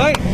Ơi.